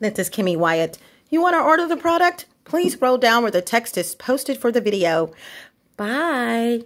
This is KimMe Wyatt. You want to order the product? Please scroll down where the text is posted for the video. Bye.